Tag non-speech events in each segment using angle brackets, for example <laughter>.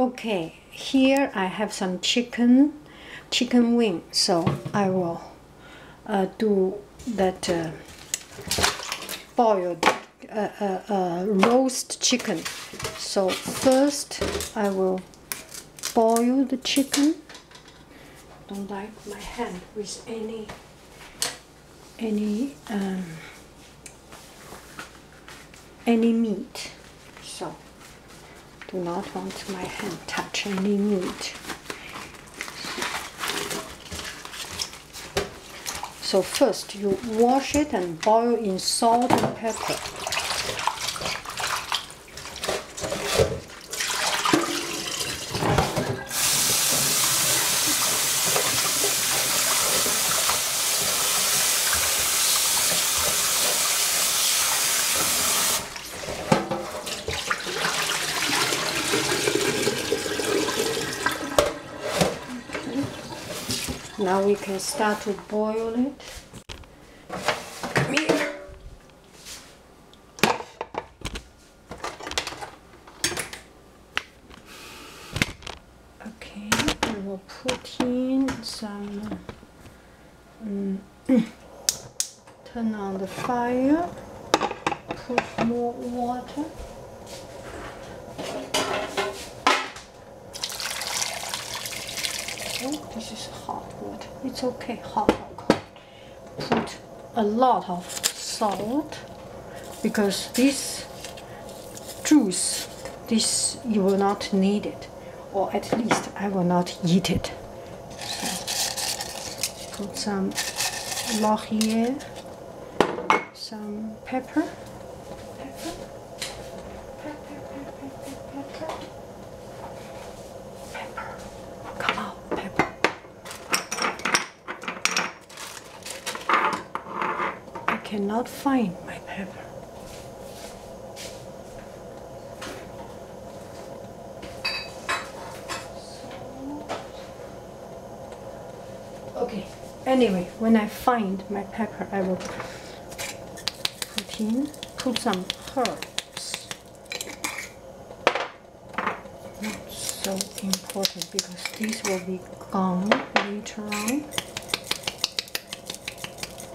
Okay, here I have some chicken, chicken wing. So I will uh, do that uh, boiled uh, uh, uh, roast chicken. So first I will boil the chicken. Don't like my hand with any any um, any meat. Do not want my hand touch any meat. So first you wash it and boil in salt and pepper. Now we can start to boil it. Come here. Okay, we will put in some. Um, <clears throat> turn on the fire. Put more water. Oh, this is hot water. It's okay, hot or. Put a lot of salt because this juice, this you will not need it, or at least I will not eat it. So put some laurier, some. Pepper. Pepper, pepper, pepper, pepper. Pepper. Come on, pepper. I cannot find my pepper. Okay, anyway, when I find my pepper, I will put in, put some herbs. Not so important because these will be gone later on.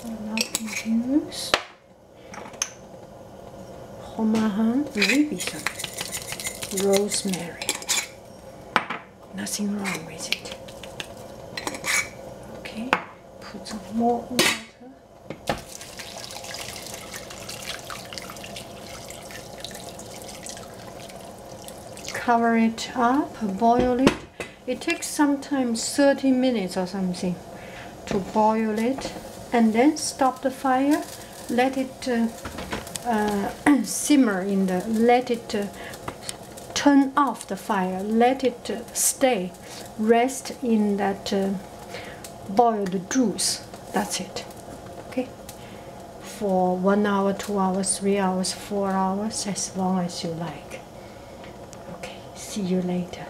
Will not use romarin, maybe some rosemary. Nothing wrong with it. Okay, put some more water. Cover it up, boil it. It takes sometimes 30 minutes or something to boil it, and then stop the fire. Let it uh, uh, <clears throat> simmer in the. Let it uh, turn off the fire. Let it uh, stay, rest in that uh, boiled juice. That's it. Okay. For one hour, two hours, three hours, four hours, as long as you like. Okay. See you later.